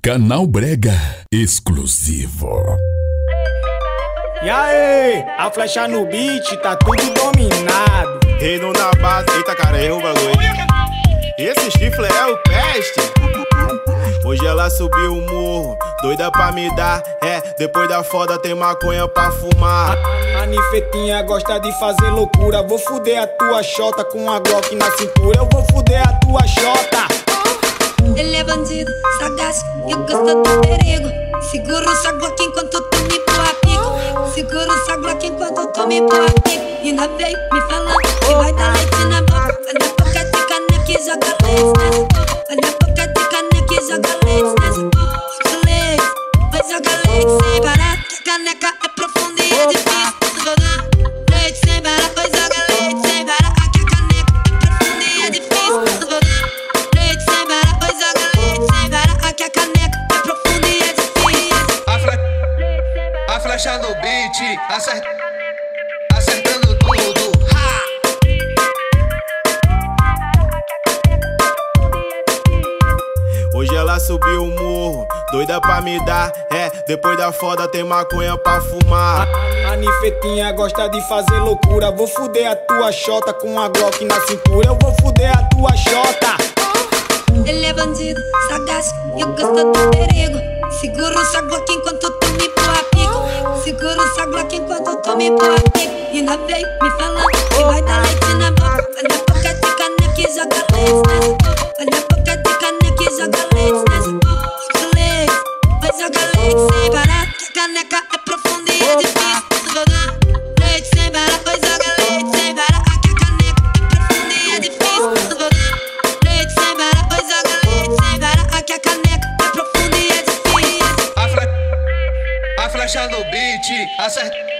Canal Brega exclusivo. E aí, a flecha no beat, tá tudo dominado. Reino na base, eita cara, errou o bagulho. Esse chifre é o peste. Hoje ela subiu o morro, doida pra me dar. É, depois da foda tem maconha pra fumar. A, nifetinha gosta de fazer loucura. Vou fuder a tua chota com a Glock na cintura. Eu vou fuder a tua chota. Ele é bandido, sagaz e gosta do perigo. Segura o sua Glock enquanto tu me porra pico. Segura o sua Glock enquanto tu me porra pico. Ainda veio me falando que vai dar leite na boca. Olha a boca de caneca e joga leite nessa porra. Olha a boca de caneca e joga leite nessa. Joga leite, vai jogar leite sem parar. Que a caneca é profunda e é difícil. A flecha no beat, acer acertando tudo. Ha! Hoje ela subiu o morro, doida pra me dar. É, depois da foda tem maconha pra fumar. A, a nifetinha gosta de fazer loucura. Vou fuder a tua chota com a Glock na cintura. Eu vou fuder a tua chota. Ele é bandido, sagaz e gosta do perigo. Enquanto tu me porra pico. Ainda veio me falando que vai dar leite na boca. Olha a boca de caneca e joga leite nessa porra. Olha a boca caneca e joga leite nessa. Joga leite, vai jogar leite sem parar. Que a caneca é profunda e é difícil. Vou dar leite sem parar, vai jogar leite sem parar. Aqui a caneca é profunda e é difícil. Vou dar leite sem parar, vai jogar leite sem parar. Aqui a caneca é profunda e é difícil. A, fle a flecha no beat, acer